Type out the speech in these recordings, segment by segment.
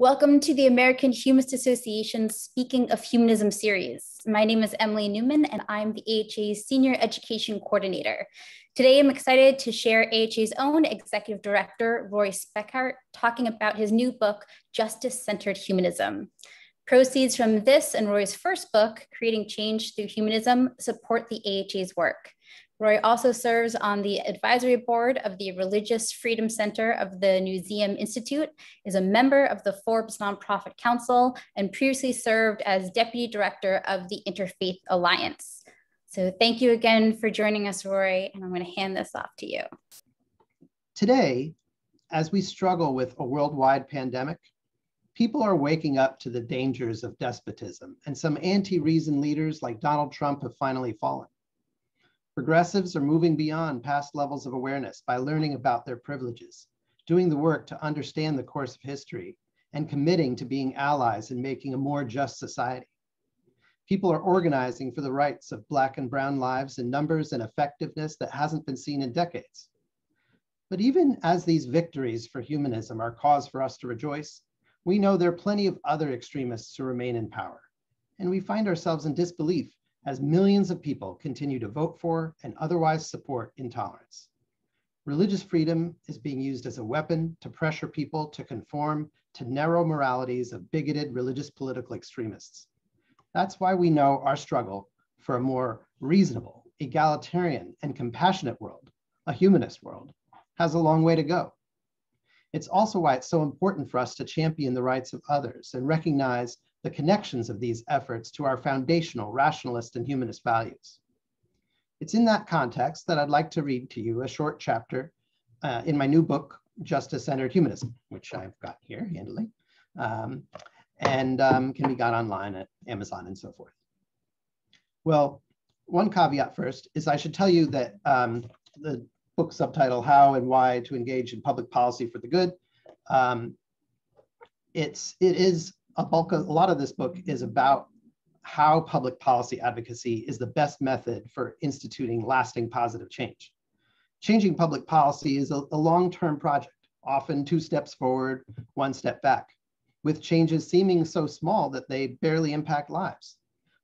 Welcome to the American Humanist Association's Speaking of Humanism series. My name is Emily Newman, and I'm the AHA's Senior Education Coordinator. Today, I'm excited to share AHA's own Executive Director, Roy Speckhardt, talking about his new book, Justice Centered Humanism. Proceeds from this and Roy's first book, Creating Change Through Humanism, support the AHA's work. Roy also serves on the advisory board of the Religious Freedom Center of the Newseum Institute, is a member of the Forbes Nonprofit Council, and previously served as deputy director of the Interfaith Alliance. So thank you again for joining us, Roy, and I'm going to hand this off to you. Today, as we struggle with a worldwide pandemic, people are waking up to the dangers of despotism, and some anti-reason leaders like Donald Trump have finally fallen. Progressives are moving beyond past levels of awareness by learning about their privileges, doing the work to understand the course of history, and committing to being allies in making a more just society. People are organizing for the rights of Black and Brown lives in numbers and effectiveness that hasn't been seen in decades. But even as these victories for humanism are cause for us to rejoice, we know there are plenty of other extremists who remain in power. And we find ourselves in disbelief as millions of people continue to vote for and otherwise support intolerance. Religious freedom is being used as a weapon to pressure people to conform to narrow moralities of bigoted religious political extremists. That's why we know our struggle for a more reasonable, egalitarian, and compassionate world, a humanist world, has a long way to go. It's also why it's so important for us to champion the rights of others and recognize the connections of these efforts to our foundational rationalist and humanist values. It's in that context that I'd like to read to you a short chapter uh, in my new book, Justice Centered Humanism, which I've got here handily, um, and um, can be got online at Amazon and so forth. Well, one caveat first is I should tell you that um, the book subtitle, How and Why to Engage in Public Policy for the Good, um, it's, it is a bulk of a lot of this book is about how public policy advocacy is the best method for instituting lasting positive change. Changing public policy is a, a long-term project, often two steps forward, one step back, with changes seeming so small that they barely impact lives.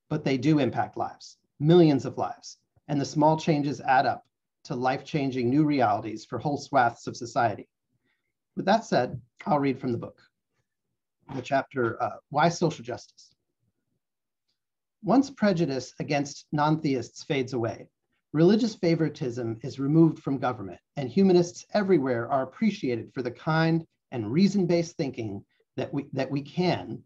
But they do impact lives, millions of lives, and the small changes add up to life-changing new realities for whole swaths of society. With that said, I'll read from the book the chapter, uh, Why Social Justice? Once prejudice against non-theists fades away, religious favoritism is removed from government and humanists everywhere are appreciated for the kind and reason-based thinking that we, that we can,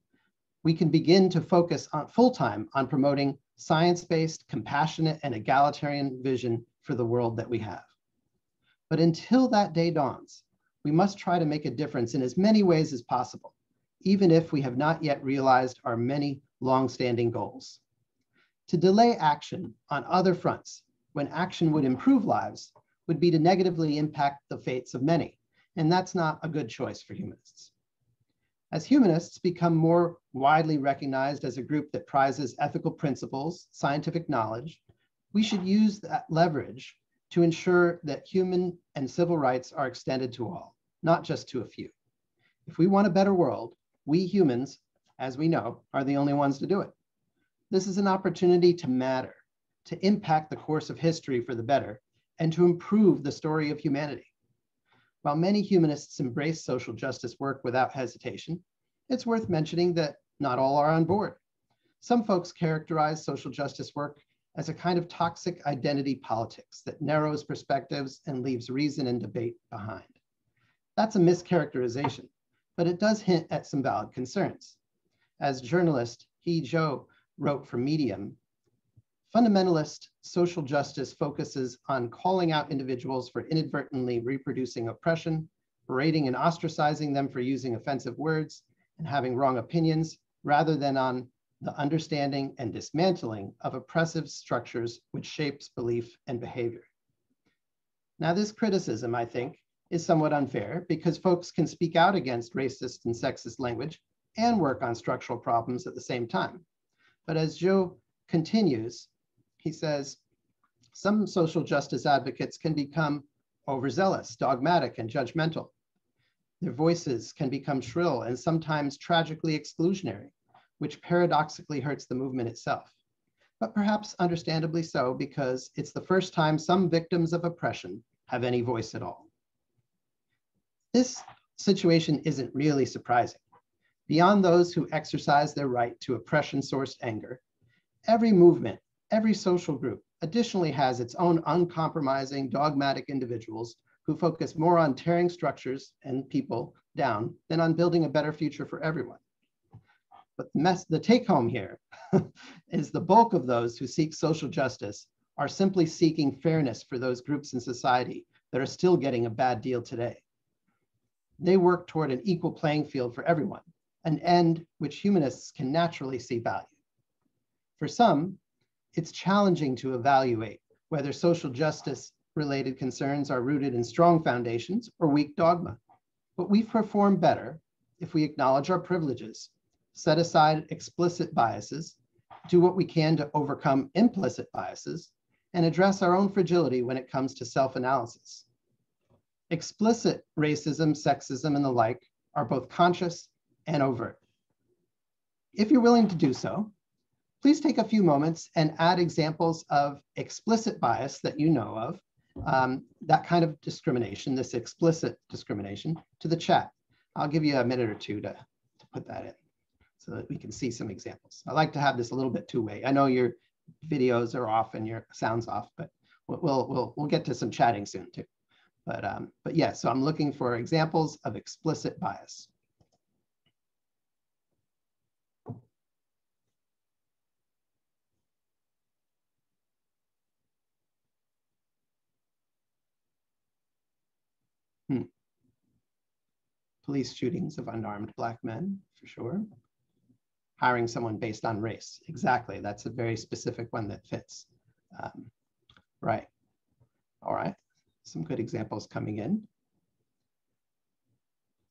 we can begin to focus on full-time on promoting science-based, compassionate, and egalitarian vision for the world that we have. But until that day dawns, we must try to make a difference in as many ways as possible even if we have not yet realized our many long-standing goals. To delay action on other fronts when action would improve lives would be to negatively impact the fates of many, and that's not a good choice for humanists. As humanists become more widely recognized as a group that prizes ethical principles, scientific knowledge, we should use that leverage to ensure that human and civil rights are extended to all, not just to a few. If we want a better world, we humans, as we know, are the only ones to do it. This is an opportunity to matter, to impact the course of history for the better, and to improve the story of humanity. While many humanists embrace social justice work without hesitation, it's worth mentioning that not all are on board. Some folks characterize social justice work as a kind of toxic identity politics that narrows perspectives and leaves reason and debate behind. That's a mischaracterization but it does hint at some valid concerns. As journalist He Zhou wrote for Medium, fundamentalist social justice focuses on calling out individuals for inadvertently reproducing oppression, berating and ostracizing them for using offensive words and having wrong opinions, rather than on the understanding and dismantling of oppressive structures which shapes belief and behavior. Now this criticism, I think, is somewhat unfair because folks can speak out against racist and sexist language and work on structural problems at the same time. But as Zhou continues, he says, some social justice advocates can become overzealous, dogmatic, and judgmental. Their voices can become shrill and sometimes tragically exclusionary, which paradoxically hurts the movement itself. But perhaps understandably so, because it's the first time some victims of oppression have any voice at all. This situation isn't really surprising. Beyond those who exercise their right to oppression sourced anger, every movement, every social group additionally has its own uncompromising, dogmatic individuals who focus more on tearing structures and people down than on building a better future for everyone. But the, the take home here is the bulk of those who seek social justice are simply seeking fairness for those groups in society that are still getting a bad deal today. They work toward an equal playing field for everyone, an end which humanists can naturally see value. For some, it's challenging to evaluate whether social justice related concerns are rooted in strong foundations or weak dogma. But we perform better if we acknowledge our privileges, set aside explicit biases, do what we can to overcome implicit biases, and address our own fragility when it comes to self-analysis. Explicit racism, sexism, and the like are both conscious and overt. If you're willing to do so, please take a few moments and add examples of explicit bias that you know of, um, that kind of discrimination, this explicit discrimination, to the chat. I'll give you a minute or two to, to put that in so that we can see some examples. I like to have this a little bit two-way. I know your videos are off and your sound's off, but we'll, we'll, we'll get to some chatting soon too. But, um, but yeah, so I'm looking for examples of explicit bias. Hmm. Police shootings of unarmed Black men, for sure. Hiring someone based on race. Exactly. That's a very specific one that fits. Um, right. All right. Some good examples coming in.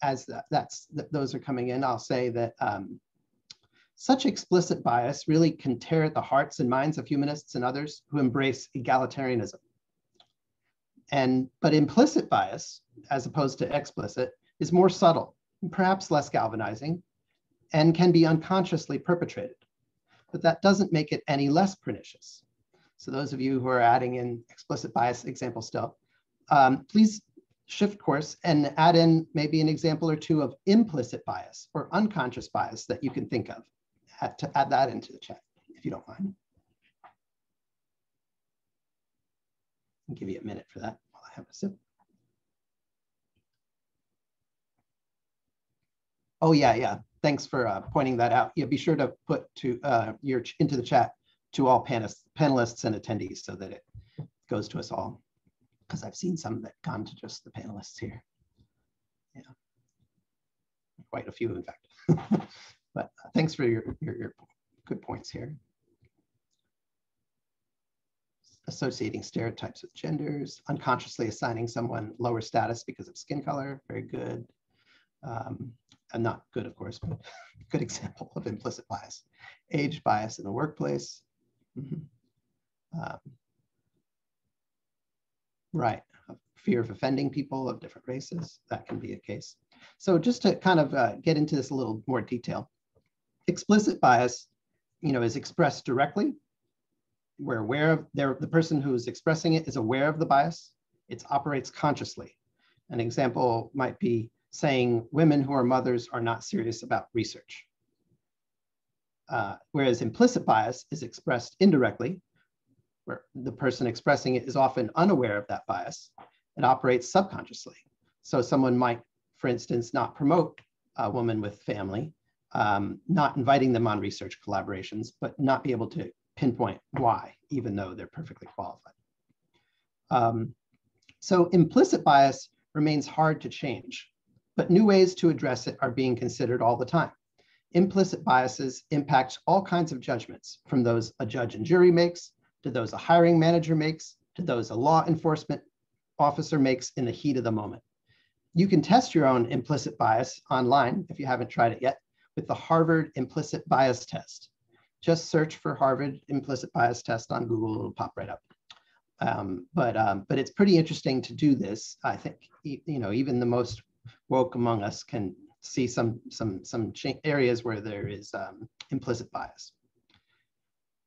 As that, that's that those are coming in, I'll say that um, such explicit bias really can tear at the hearts and minds of humanists and others who embrace egalitarianism. And but implicit bias, as opposed to explicit, is more subtle, perhaps less galvanizing, and can be unconsciously perpetrated. But that doesn't make it any less pernicious. So those of you who are adding in explicit bias example still, um, please shift course and add in maybe an example or two of implicit bias or unconscious bias that you can think of. Add, to add that into the chat, if you don't mind. I'll give you a minute for that while I have a sip. Oh yeah, yeah. Thanks for uh, pointing that out. Yeah, be sure to put to uh, your into the chat to all panelists, panelists and attendees so that it goes to us all. Because I've seen some that gone to just the panelists here. Yeah, quite a few in fact. but uh, thanks for your, your, your good points here associating stereotypes with genders, unconsciously assigning someone lower status because of skin color, very good. Um, and not good, of course, but good example of implicit bias. Age bias in the workplace. Mm -hmm. um, right, fear of offending people of different races, that can be a case. So just to kind of uh, get into this a little more detail, explicit bias, you know, is expressed directly we're aware of the person who is expressing it is aware of the bias. It operates consciously. An example might be saying women who are mothers are not serious about research. Uh, whereas implicit bias is expressed indirectly, where the person expressing it is often unaware of that bias and operates subconsciously. So someone might, for instance, not promote a woman with family, um, not inviting them on research collaborations, but not be able to pinpoint why, even though they're perfectly qualified. Um, so implicit bias remains hard to change, but new ways to address it are being considered all the time. Implicit biases impact all kinds of judgments, from those a judge and jury makes, to those a hiring manager makes, to those a law enforcement officer makes in the heat of the moment. You can test your own implicit bias online, if you haven't tried it yet, with the Harvard Implicit Bias Test just search for Harvard implicit bias test on Google, it'll pop right up. Um, but, um, but it's pretty interesting to do this. I think, you know, even the most woke among us can see some, some, some areas where there is um, implicit bias.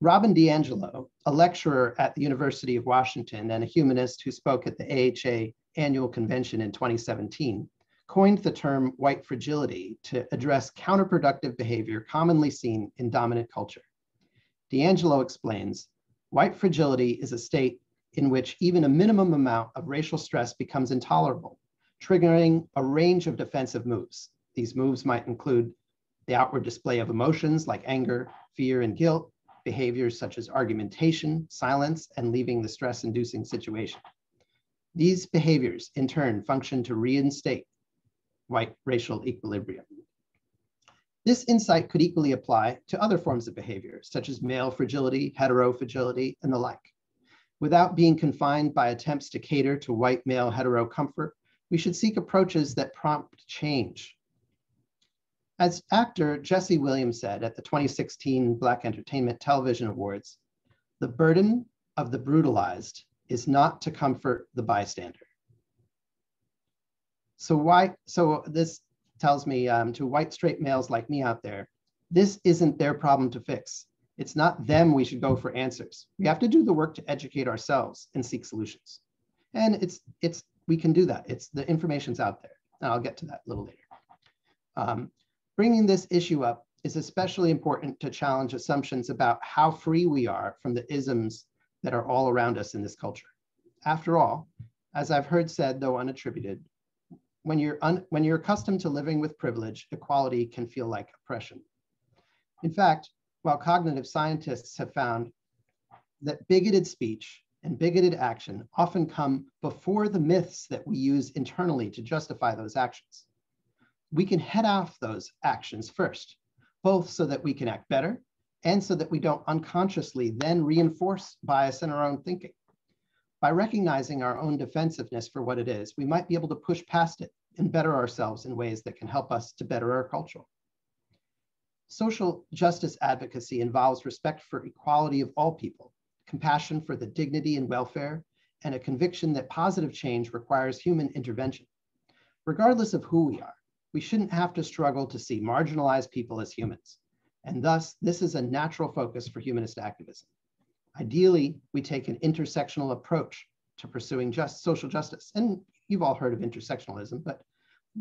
Robin DiAngelo, a lecturer at the University of Washington and a humanist who spoke at the AHA annual convention in 2017, coined the term white fragility to address counterproductive behavior commonly seen in dominant culture. DiAngelo explains, white fragility is a state in which even a minimum amount of racial stress becomes intolerable, triggering a range of defensive moves. These moves might include the outward display of emotions like anger, fear, and guilt, behaviors such as argumentation, silence, and leaving the stress-inducing situation. These behaviors, in turn, function to reinstate white racial equilibrium. This insight could equally apply to other forms of behavior, such as male fragility, heterofragility, and the like. Without being confined by attempts to cater to white male hetero comfort, we should seek approaches that prompt change. As actor Jesse Williams said at the 2016 Black Entertainment Television Awards, the burden of the brutalized is not to comfort the bystander. So why, so this tells me um, to white straight males like me out there, this isn't their problem to fix. It's not them we should go for answers. We have to do the work to educate ourselves and seek solutions. And it's, it's we can do that. It's the information's out there. And I'll get to that a little later. Um, bringing this issue up is especially important to challenge assumptions about how free we are from the isms that are all around us in this culture. After all, as I've heard said, though unattributed, when you're, un, when you're accustomed to living with privilege, equality can feel like oppression. In fact, while cognitive scientists have found that bigoted speech and bigoted action often come before the myths that we use internally to justify those actions. We can head off those actions first, both so that we can act better and so that we don't unconsciously then reinforce bias in our own thinking. By recognizing our own defensiveness for what it is, we might be able to push past it and better ourselves in ways that can help us to better our culture. Social justice advocacy involves respect for equality of all people, compassion for the dignity and welfare, and a conviction that positive change requires human intervention. Regardless of who we are, we shouldn't have to struggle to see marginalized people as humans. And thus, this is a natural focus for humanist activism. Ideally, we take an intersectional approach to pursuing just social justice. And you've all heard of intersectionalism, but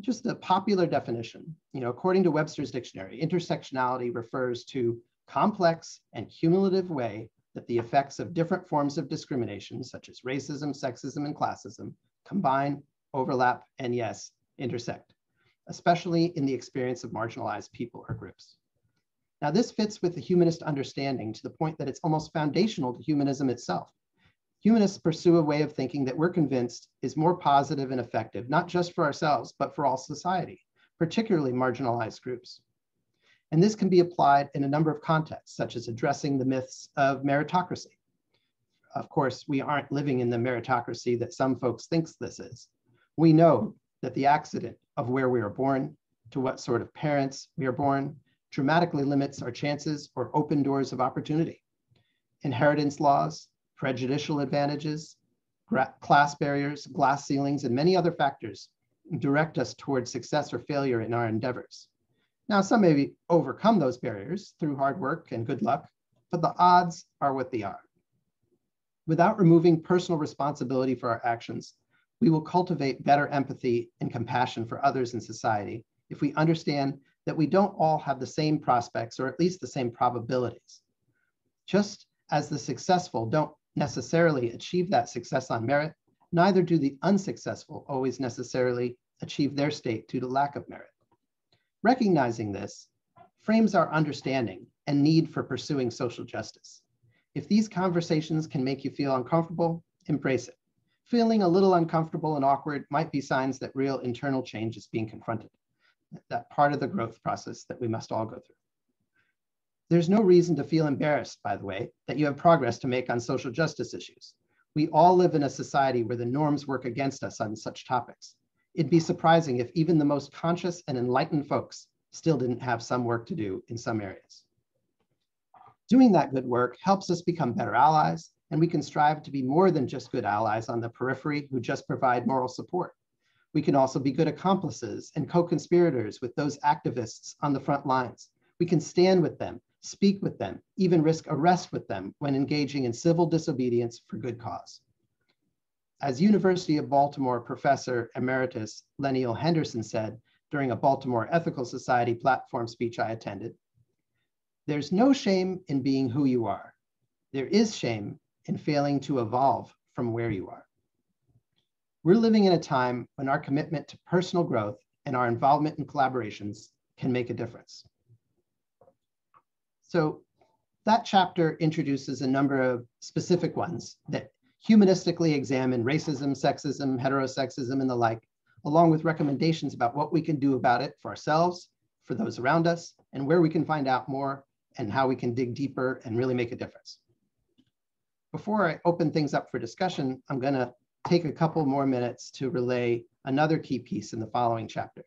just a popular definition, you know, according to Webster's dictionary, intersectionality refers to complex and cumulative way that the effects of different forms of discrimination, such as racism, sexism, and classism, combine, overlap, and yes, intersect, especially in the experience of marginalized people or groups. Now, this fits with the humanist understanding to the point that it's almost foundational to humanism itself. Humanists pursue a way of thinking that we're convinced is more positive and effective, not just for ourselves, but for all society, particularly marginalized groups. And this can be applied in a number of contexts, such as addressing the myths of meritocracy. Of course, we aren't living in the meritocracy that some folks thinks this is. We know that the accident of where we are born, to what sort of parents we are born, dramatically limits our chances or open doors of opportunity. Inheritance laws, prejudicial advantages, class barriers, glass ceilings, and many other factors direct us towards success or failure in our endeavors. Now, some may overcome those barriers through hard work and good luck, but the odds are what they are. Without removing personal responsibility for our actions, we will cultivate better empathy and compassion for others in society if we understand that we don't all have the same prospects or at least the same probabilities. Just as the successful don't necessarily achieve that success on merit, neither do the unsuccessful always necessarily achieve their state due to lack of merit. Recognizing this frames our understanding and need for pursuing social justice. If these conversations can make you feel uncomfortable, embrace it. Feeling a little uncomfortable and awkward might be signs that real internal change is being confronted, that part of the growth process that we must all go through. There's no reason to feel embarrassed, by the way, that you have progress to make on social justice issues. We all live in a society where the norms work against us on such topics. It'd be surprising if even the most conscious and enlightened folks still didn't have some work to do in some areas. Doing that good work helps us become better allies, and we can strive to be more than just good allies on the periphery who just provide moral support. We can also be good accomplices and co-conspirators with those activists on the front lines. We can stand with them, speak with them, even risk arrest with them when engaging in civil disobedience for good cause. As University of Baltimore professor emeritus Lenneal Henderson said during a Baltimore Ethical Society platform speech I attended, there's no shame in being who you are. There is shame in failing to evolve from where you are. We're living in a time when our commitment to personal growth and our involvement in collaborations can make a difference. So that chapter introduces a number of specific ones that humanistically examine racism, sexism, heterosexism, and the like, along with recommendations about what we can do about it for ourselves, for those around us, and where we can find out more and how we can dig deeper and really make a difference. Before I open things up for discussion, I'm gonna take a couple more minutes to relay another key piece in the following chapter.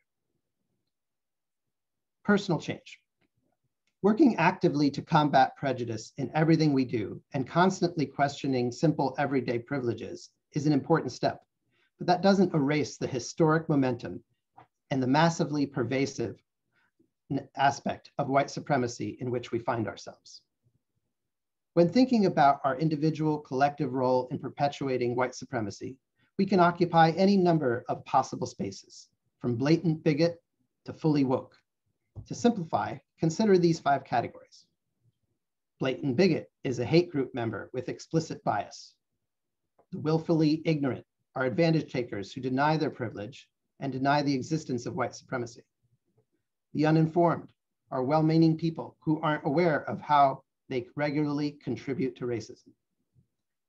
Personal change. Working actively to combat prejudice in everything we do and constantly questioning simple everyday privileges is an important step, but that doesn't erase the historic momentum and the massively pervasive aspect of white supremacy in which we find ourselves. When thinking about our individual collective role in perpetuating white supremacy, we can occupy any number of possible spaces, from blatant bigot to fully woke. To simplify, consider these five categories. Blatant bigot is a hate group member with explicit bias. The willfully ignorant are advantage takers who deny their privilege and deny the existence of white supremacy. The uninformed are well-meaning people who aren't aware of how they regularly contribute to racism.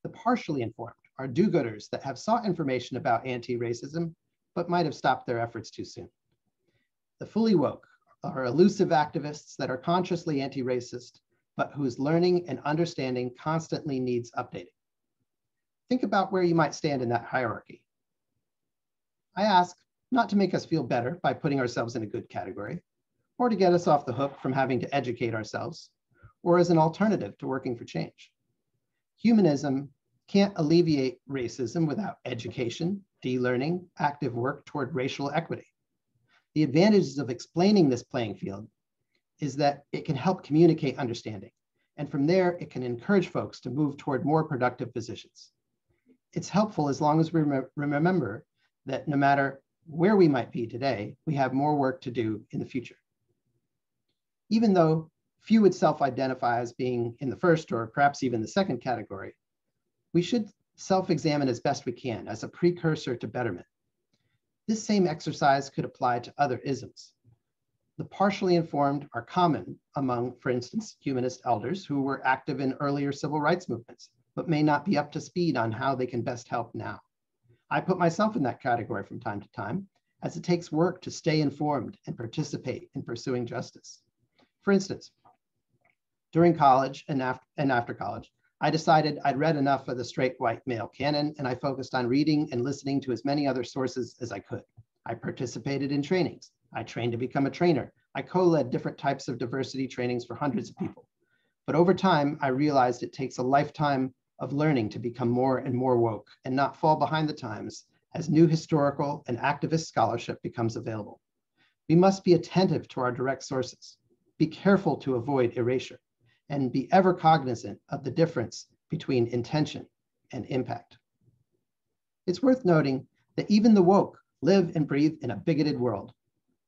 The partially informed are do-gooders that have sought information about anti-racism, but might have stopped their efforts too soon. The fully woke are elusive activists that are consciously anti-racist, but whose learning and understanding constantly needs updating. Think about where you might stand in that hierarchy. I ask not to make us feel better by putting ourselves in a good category, or to get us off the hook from having to educate ourselves, or as an alternative to working for change. Humanism can't alleviate racism without education, de-learning, active work toward racial equity. The advantages of explaining this playing field is that it can help communicate understanding. And from there, it can encourage folks to move toward more productive positions. It's helpful as long as we rem remember that no matter where we might be today, we have more work to do in the future even though few would self-identify as being in the first or perhaps even the second category, we should self-examine as best we can as a precursor to betterment. This same exercise could apply to other isms. The partially informed are common among, for instance, humanist elders who were active in earlier civil rights movements, but may not be up to speed on how they can best help now. I put myself in that category from time to time, as it takes work to stay informed and participate in pursuing justice. For instance, during college and after, and after college, I decided I'd read enough of the straight white male canon and I focused on reading and listening to as many other sources as I could. I participated in trainings. I trained to become a trainer. I co-led different types of diversity trainings for hundreds of people. But over time, I realized it takes a lifetime of learning to become more and more woke and not fall behind the times as new historical and activist scholarship becomes available. We must be attentive to our direct sources be careful to avoid erasure and be ever cognizant of the difference between intention and impact. It's worth noting that even the woke live and breathe in a bigoted world.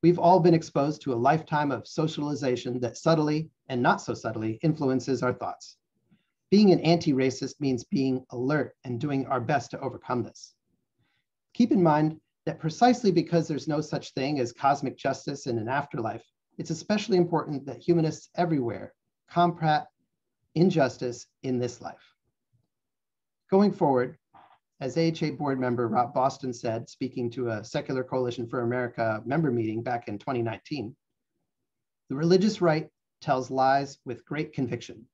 We've all been exposed to a lifetime of socialization that subtly and not so subtly influences our thoughts. Being an anti-racist means being alert and doing our best to overcome this. Keep in mind that precisely because there's no such thing as cosmic justice in an afterlife, it's especially important that humanists everywhere combat injustice in this life. Going forward, as AHA board member Rob Boston said, speaking to a Secular Coalition for America member meeting back in 2019, the religious right tells lies with great conviction.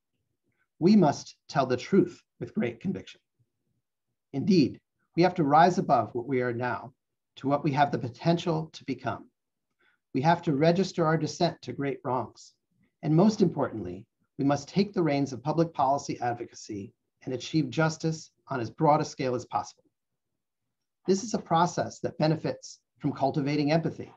We must tell the truth with great conviction. Indeed, we have to rise above what we are now to what we have the potential to become we have to register our dissent to great wrongs. And most importantly, we must take the reins of public policy advocacy and achieve justice on as broad a scale as possible. This is a process that benefits from cultivating empathy.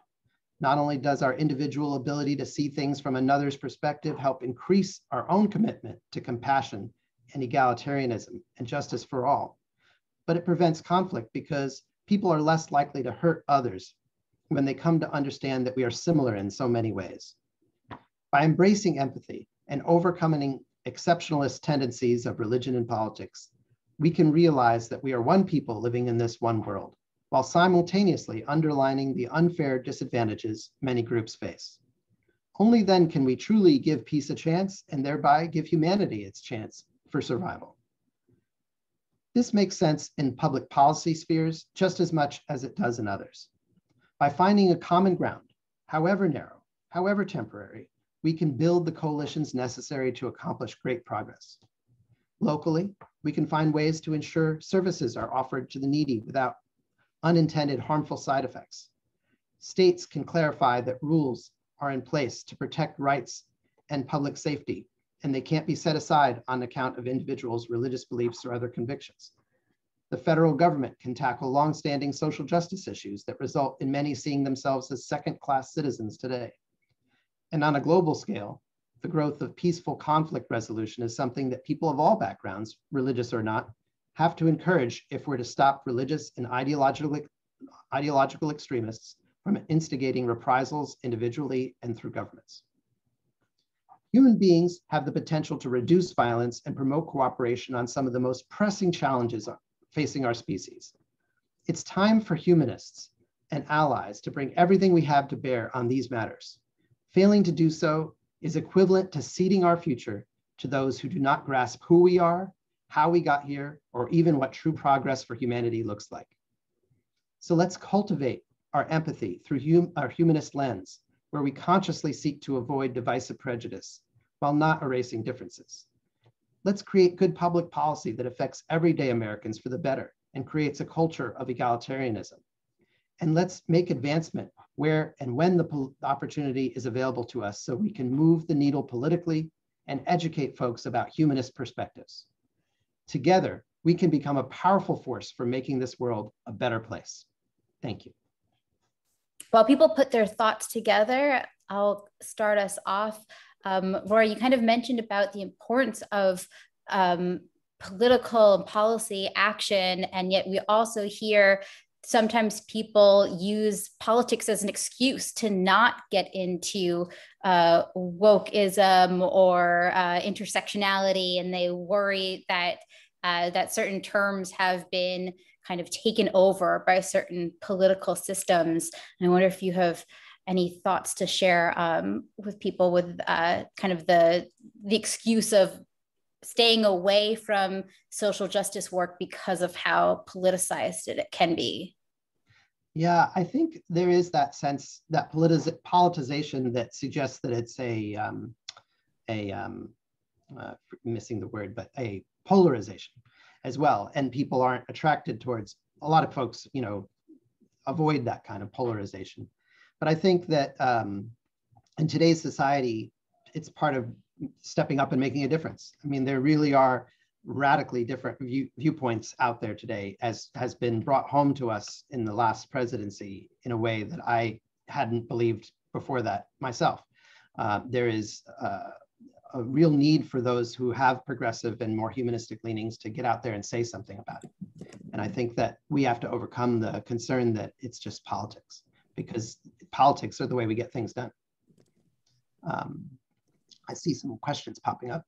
Not only does our individual ability to see things from another's perspective help increase our own commitment to compassion and egalitarianism and justice for all, but it prevents conflict because people are less likely to hurt others when they come to understand that we are similar in so many ways. By embracing empathy and overcoming exceptionalist tendencies of religion and politics, we can realize that we are one people living in this one world, while simultaneously underlining the unfair disadvantages many groups face. Only then can we truly give peace a chance and thereby give humanity its chance for survival. This makes sense in public policy spheres just as much as it does in others. By finding a common ground, however narrow, however temporary, we can build the coalitions necessary to accomplish great progress. Locally, we can find ways to ensure services are offered to the needy without unintended harmful side effects. States can clarify that rules are in place to protect rights and public safety and they can't be set aside on account of individuals' religious beliefs or other convictions. The federal government can tackle longstanding social justice issues that result in many seeing themselves as second-class citizens today. And on a global scale, the growth of peaceful conflict resolution is something that people of all backgrounds, religious or not, have to encourage if we're to stop religious and ideological, ideological extremists from instigating reprisals individually and through governments. Human beings have the potential to reduce violence and promote cooperation on some of the most pressing challenges facing our species. It's time for humanists and allies to bring everything we have to bear on these matters. Failing to do so is equivalent to ceding our future to those who do not grasp who we are, how we got here, or even what true progress for humanity looks like. So let's cultivate our empathy through hum our humanist lens where we consciously seek to avoid divisive prejudice while not erasing differences. Let's create good public policy that affects everyday Americans for the better and creates a culture of egalitarianism. And let's make advancement where and when the opportunity is available to us so we can move the needle politically and educate folks about humanist perspectives. Together, we can become a powerful force for making this world a better place. Thank you while people put their thoughts together, I'll start us off. Um, Roy, you kind of mentioned about the importance of um, political and policy action, and yet we also hear sometimes people use politics as an excuse to not get into uh, wokeism or uh, intersectionality, and they worry that uh, that certain terms have been kind of taken over by certain political systems. And I wonder if you have any thoughts to share um, with people with uh, kind of the the excuse of staying away from social justice work because of how politicized it can be. Yeah, I think there is that sense that politiz- politicization that suggests that it's a um, a um, uh, missing the word, but a polarization as well. And people aren't attracted towards, a lot of folks, you know, avoid that kind of polarization. But I think that um, in today's society, it's part of stepping up and making a difference. I mean, there really are radically different view, viewpoints out there today, as has been brought home to us in the last presidency in a way that I hadn't believed before that myself. Uh, there is uh, a real need for those who have progressive and more humanistic leanings to get out there and say something about it. And I think that we have to overcome the concern that it's just politics because politics are the way we get things done. Um, I see some questions popping up.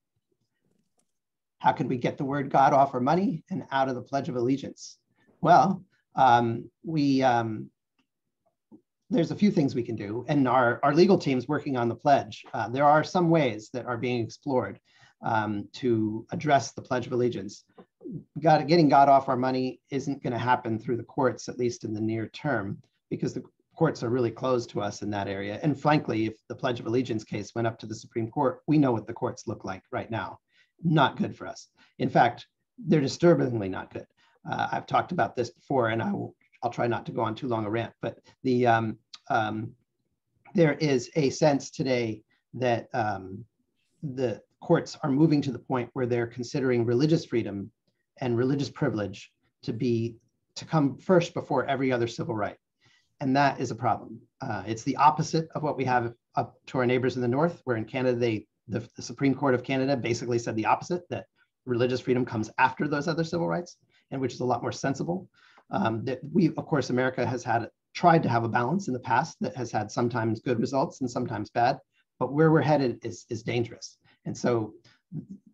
How can we get the word God off our money and out of the Pledge of Allegiance? Well, um, we um, there's a few things we can do, and our, our legal team's working on the pledge. Uh, there are some ways that are being explored um, to address the Pledge of Allegiance. God, getting God off our money isn't going to happen through the courts, at least in the near term, because the courts are really closed to us in that area. And frankly, if the Pledge of Allegiance case went up to the Supreme Court, we know what the courts look like right now. Not good for us. In fact, they're disturbingly not good. Uh, I've talked about this before, and I will I'll try not to go on too long a rant, but the um, um, there is a sense today that um, the courts are moving to the point where they're considering religious freedom and religious privilege to be to come first before every other civil right. and that is a problem. Uh, it's the opposite of what we have up to our neighbors in the north, where in Canada, they the, the Supreme Court of Canada basically said the opposite, that religious freedom comes after those other civil rights, and which is a lot more sensible. Um, that we, of course, America has had tried to have a balance in the past that has had sometimes good results and sometimes bad, but where we're headed is, is dangerous. And so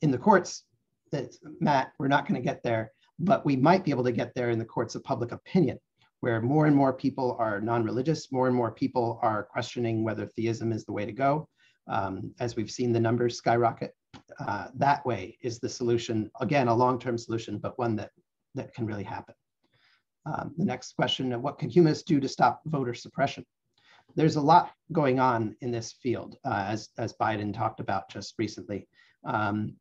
in the courts, that Matt, we're not going to get there, but we might be able to get there in the courts of public opinion, where more and more people are non-religious, more and more people are questioning whether theism is the way to go. Um, as we've seen the numbers skyrocket, uh, that way is the solution. Again, a long-term solution, but one that, that can really happen. Um, the next question, what can humanists do to stop voter suppression? There's a lot going on in this field, uh, as, as Biden talked about just recently. Um,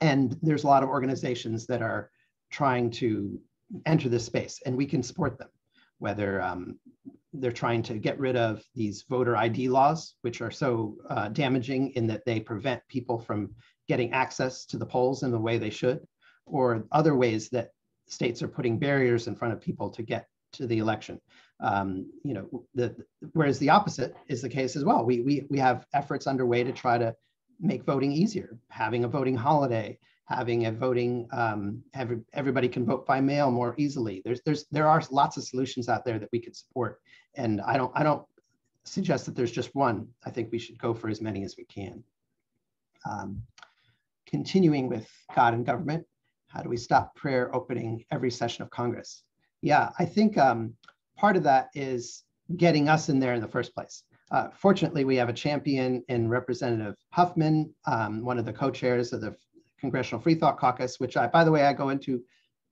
and there's a lot of organizations that are trying to enter this space, and we can support them, whether um, they're trying to get rid of these voter ID laws, which are so uh, damaging in that they prevent people from getting access to the polls in the way they should, or other ways that states are putting barriers in front of people to get to the election. Um, you know, the, whereas the opposite is the case as well. We, we, we have efforts underway to try to make voting easier, having a voting holiday, having a voting, um, every, everybody can vote by mail more easily. There's, there's, there are lots of solutions out there that we could support. And I don't, I don't suggest that there's just one. I think we should go for as many as we can. Um, continuing with God and government, how do we stop prayer opening every session of Congress? Yeah, I think um, part of that is getting us in there in the first place. Uh, fortunately, we have a champion in Representative Huffman, um, one of the co-chairs of the Congressional Free Thought Caucus, which I, by the way, I go into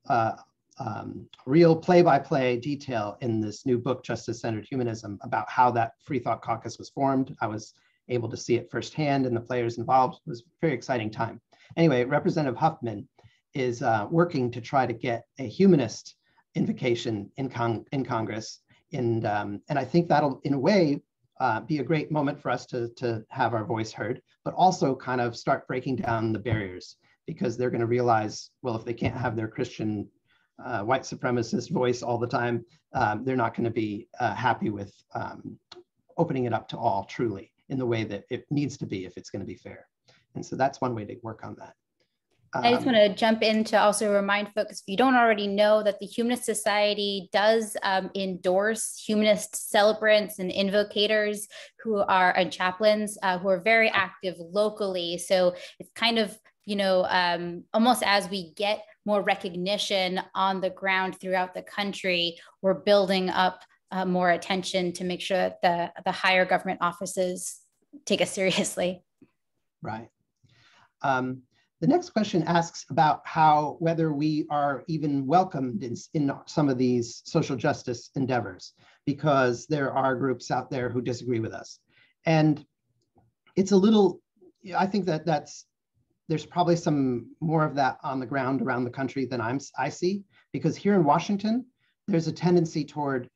uh, um, real play-by-play detail in this new book, Justice-Centered Humanism, about how that Free Thought Caucus was formed. I was able to see it firsthand and the players involved. It was a very exciting time. Anyway, Representative Huffman is uh, working to try to get a humanist invocation in, con in Congress. And, um, and I think that'll, in a way, uh, be a great moment for us to, to have our voice heard, but also kind of start breaking down the barriers because they're going to realize, well, if they can't have their Christian uh, white supremacist voice all the time, um, they're not going to be uh, happy with um, opening it up to all truly in the way that it needs to be if it's going to be fair. And so that's one way to work on that. I just want to jump in to also remind folks if you don't already know that the Humanist Society does um, endorse humanist celebrants and invocators who are and chaplains uh, who are very active locally. So it's kind of you know um, almost as we get more recognition on the ground throughout the country, we're building up uh, more attention to make sure that the the higher government offices take us seriously. Right. Um, the next question asks about how whether we are even welcomed in, in some of these social justice endeavors, because there are groups out there who disagree with us. And it's a little, I think that that's, there's probably some more of that on the ground around the country than I'm, I see, because here in Washington, there's a tendency toward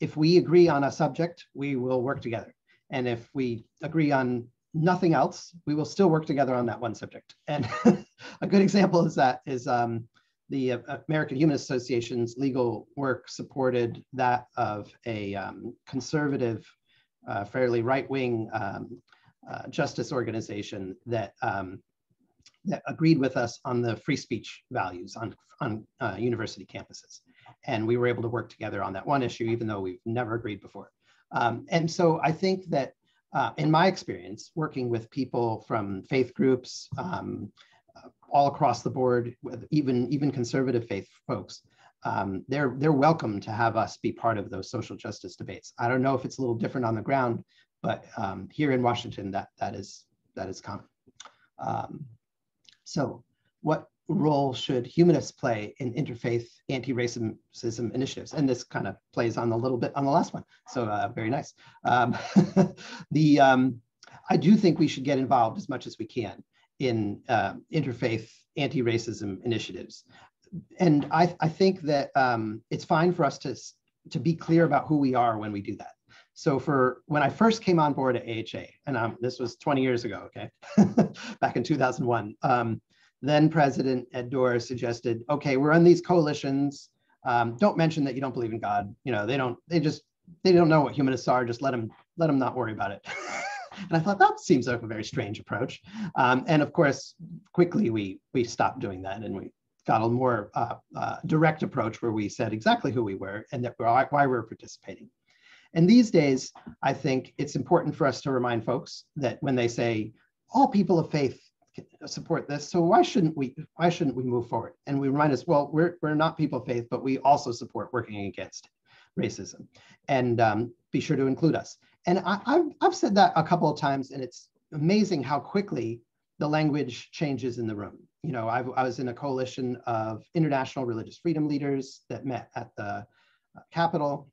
if we agree on a subject, we will work together. And if we agree on nothing else, we will still work together on that one subject. And a good example is that is um, the uh, American Human Association's legal work supported that of a um, conservative, uh, fairly right-wing um, uh, justice organization that um, that agreed with us on the free speech values on on uh, university campuses, and we were able to work together on that one issue, even though we've never agreed before. Um, and so I think that uh, in my experience, working with people from faith groups um, uh, all across the board, even even conservative faith folks, um, they're they're welcome to have us be part of those social justice debates. I don't know if it's a little different on the ground, but um, here in Washington, that that is that is common. Um, so, what role should humanists play in interfaith anti-racism initiatives? And this kind of plays on a little bit on the last one. So uh, very nice. Um, the um, I do think we should get involved as much as we can in uh, interfaith anti-racism initiatives. And I, I think that um, it's fine for us to, to be clear about who we are when we do that. So for when I first came on board at AHA, and um, this was 20 years ago, okay, back in 2001, um, then President Ed Doerr suggested, okay, we're on these coalitions. Um, don't mention that you don't believe in God. You know, they don't, they just they don't know what humanists are, just let them, let them not worry about it. and I thought that seems like a very strange approach. Um, and of course, quickly we, we stopped doing that and we got a more uh, uh, direct approach where we said exactly who we were and that why, why we we're participating. And these days, I think it's important for us to remind folks that when they say all people of faith support this, so why shouldn't we? Why shouldn't we move forward? And we remind us, well, we're we're not people of faith, but we also support working against racism, and um, be sure to include us. And I, I've I've said that a couple of times, and it's amazing how quickly the language changes in the room. You know, I've, i was in a coalition of international religious freedom leaders that met at the Capitol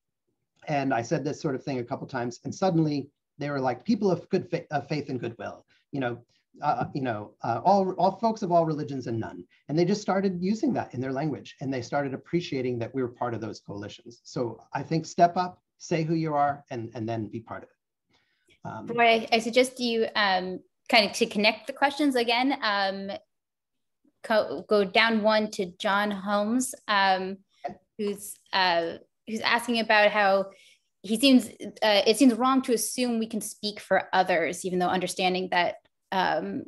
and I said this sort of thing a couple times, and suddenly they were like, people of good fa- of faith and goodwill, you know, uh, you know, uh, all all folks of all religions and none, and they just started using that in their language, and they started appreciating that we were part of those coalitions. So I think step up, say who you are, and and then be part of it. Um, I, I suggest you um, kind of to connect the questions again. Um, co- go down one to John Holmes, um, who's uh, who's asking about how he seems uh, it seems wrong to assume we can speak for others, even though understanding that um,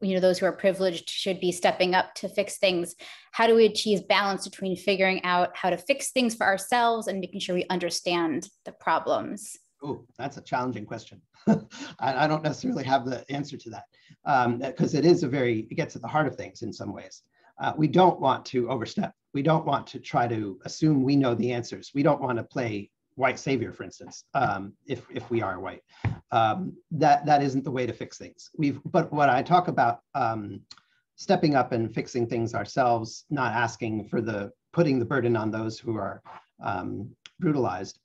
you know those who are privileged should be stepping up to fix things. How do we achieve balance between figuring out how to fix things for ourselves and making sure we understand the problems? Oh, that's a challenging question. I, I, don't necessarily have the answer to that because um, it is a very it gets at the heart of things in some ways. Uh, we don't want to overstep we don't want to try to assume we know the answers. We don't want to play white savior, for instance, um, if, if we are white. Um, that, that isn't the way to fix things. We've, but what I talk about um, stepping up and fixing things ourselves, not asking for the, putting the burden on those who are um, brutalized.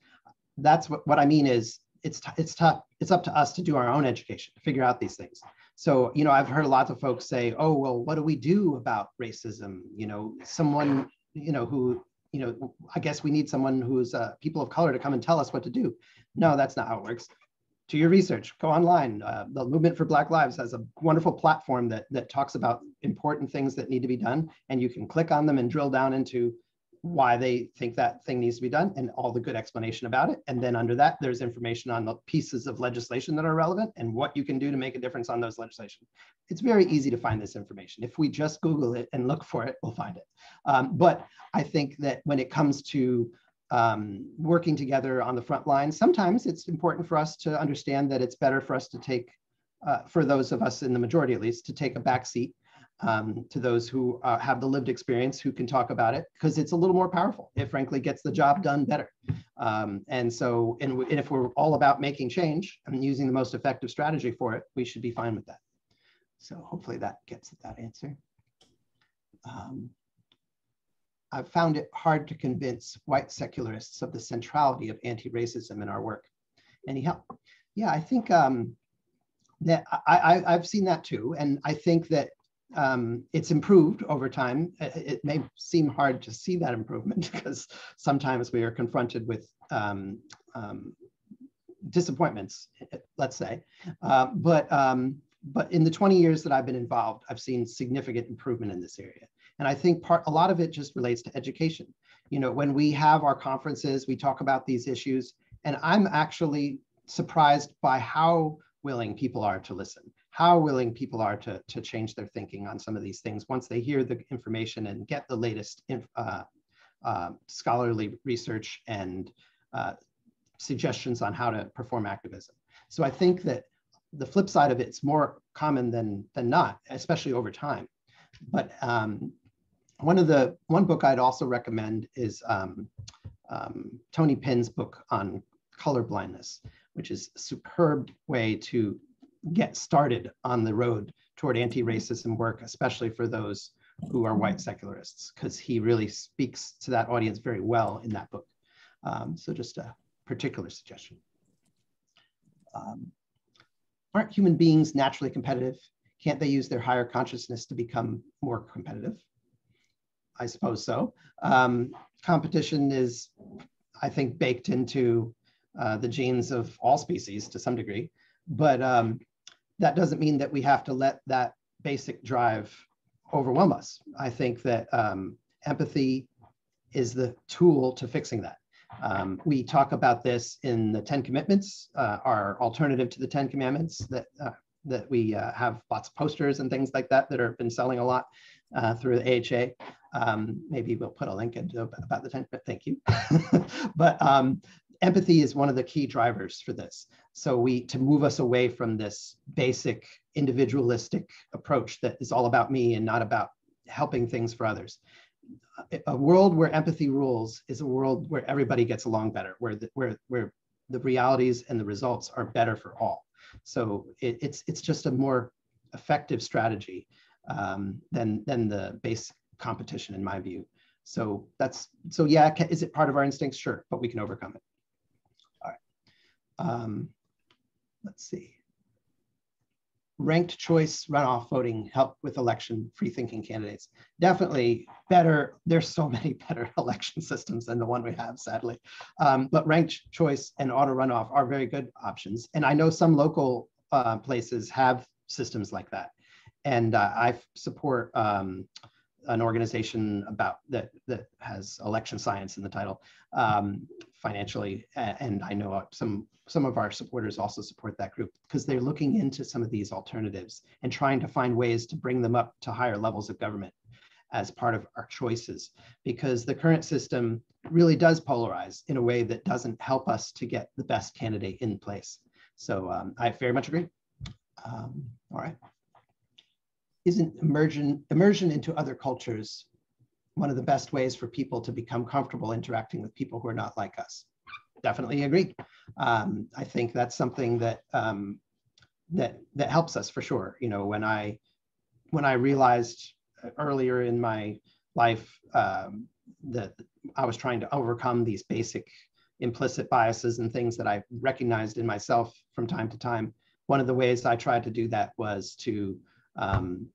That's what, what I mean is it's, it's tough, it's up to us to do our own education, to figure out these things. So, you know, I've heard lots of folks say, oh, well, what do we do about racism? You know, someone, you know, who, you know, I guess we need someone who's uh, people of color to come and tell us what to do. No, that's not how it works. Do your research, go online. Uh, the Movement for Black Lives has a wonderful platform that, that talks about important things that need to be done. And you can click on them and drill down into why they think that thing needs to be done and all the good explanation about it. And then under that, there's information on the pieces of legislation that are relevant and what you can do to make a difference on those legislation. It's very easy to find this information. If we just Google it and look for it, we'll find it. Um, but I think that when it comes to um, working together on the front line, sometimes it's important for us to understand that it's better for us to take, uh, for those of us in the majority at least, to take a back seat um, to those who uh, have the lived experience who can talk about it because it's a little more powerful. It frankly gets the job done better. Um, and so, and, and, if we're all about making change and using the most effective strategy for it, we should be fine with that. So hopefully that gets at that answer. Um, I've found it hard to convince white secularists of the centrality of anti-racism in our work. Any help? Yeah, I think um, that I, I, have seen that too. And I think that um, it's improved over time. It may seem hard to see that improvement because sometimes we are confronted with um, um, disappointments, let's say. Uh, but, um, but in the 20 years that I've been involved, I've seen significant improvement in this area. And I think part, a lot of it just relates to education. You know, when we have our conferences, we talk about these issues, and I'm actually surprised by how willing people are to listen how willing people are to, to change their thinking on some of these things once they hear the information and get the latest uh, uh, scholarly research and uh, suggestions on how to perform activism. So I think that the flip side of it's more common than, than not, especially over time. But um, one of the, one book I'd also recommend is um, um, Tony Pinn's book on color blindness, which is a superb way to get started on the road toward anti-racism work, especially for those who are white secularists, because he really speaks to that audience very well in that book. Um, so just a particular suggestion. Um, aren't human beings naturally competitive? Can't they use their higher consciousness to become more competitive? I suppose so. Um, competition is, I think, baked into uh, the genes of all species to some degree. But um, that doesn't mean that we have to let that basic drive overwhelm us. I think that um, empathy is the tool to fixing that. Um, we talk about this in the Ten Commitments, uh, our alternative to the Ten Commandments that uh, that we uh, have lots of posters and things like that that have been selling a lot uh, through the AHA. Um, maybe we'll put a link into about the 10, But thank you. but um, empathy is one of the key drivers for this. So we, to move us away from this basic individualistic approach that is all about me and not about helping things for others. A world where empathy rules is a world where everybody gets along better, where the, where, where the realities and the results are better for all. So it, it's, it's just a more effective strategy um, than, than the base competition in my view. So that's, so yeah, is it part of our instincts? Sure, but we can overcome it. Um, let's see. Ranked choice runoff voting help with election free thinking candidates. Definitely better. There's so many better election systems than the one we have, sadly. Um, but ranked choice and auto runoff are very good options. And I know some local uh, places have systems like that. And uh, I support um, an organization about that that has election science in the title um, financially, and I know some some of our supporters also support that group because they're looking into some of these alternatives and trying to find ways to bring them up to higher levels of government as part of our choices because the current system really does polarize in a way that doesn't help us to get the best candidate in place. So um, I very much agree. Um, all right isn't immersion, immersion into other cultures one of the best ways for people to become comfortable interacting with people who are not like us? Definitely agree. Um, I think that's something that um, that that helps us for sure. You know, when I when I realized earlier in my life um, that I was trying to overcome these basic implicit biases and things that I recognized in myself from time to time. One of the ways I tried to do that was to um,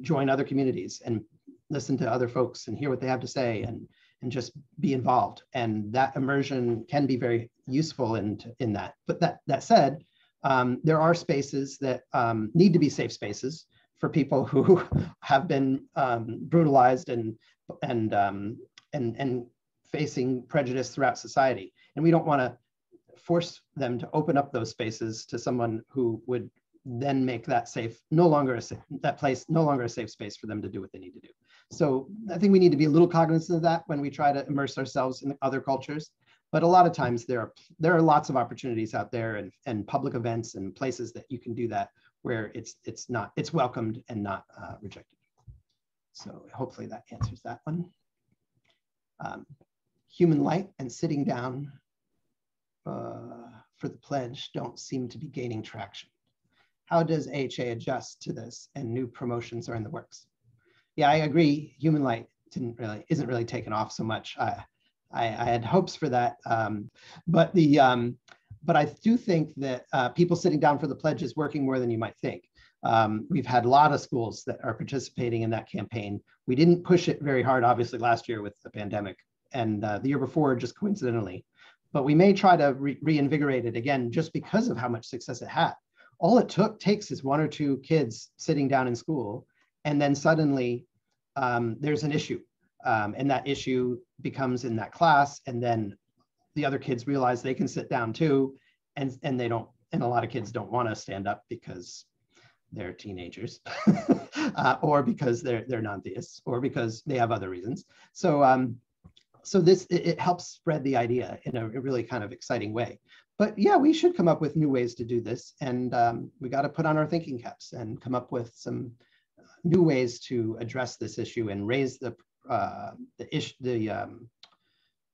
join other communities and listen to other folks and hear what they have to say and and just be involved. And that immersion can be very useful in in that. But that that said um, there are spaces that um, need to be safe spaces for people who have been um, brutalized and and um, and and facing prejudice throughout society. And we don't want to force them to open up those spaces to someone who would then make that safe no longer a that place no longer a safe space for them to do what they need to do. So I think we need to be a little cognizant of that when we try to immerse ourselves in other cultures. But a lot of times there are there are lots of opportunities out there and, and public events and places that you can do that where it's it's not it's welcomed and not uh, rejected. So hopefully that answers that one. Um, human light and sitting down uh, for the pledge don't seem to be gaining traction. How does AHA adjust to this and new promotions are in the works? Yeah, I agree. HumanLight didn't really isn't really taken off so much. I, I, I had hopes for that, um, but the um, but I do think that uh, people sitting down for the pledge is working more than you might think. Um, we've had a lot of schools that are participating in that campaign. We didn't push it very hard, obviously, last year with the pandemic, and uh, the year before, just coincidentally. But we may try to re reinvigorate it again just because of how much success it had all it took takes is one or two kids sitting down in school and then suddenly um, there's an issue um, and that issue becomes in that class and then the other kids realize they can sit down too and and they don't and a lot of kids don't want to stand up because they're teenagers uh, or because they're they're non-theists or because they have other reasons so um so this it, it helps spread the idea in a really kind of exciting way but yeah, we should come up with new ways to do this. And um, we got to put on our thinking caps and come up with some new ways to address this issue and raise the uh, the issue the um,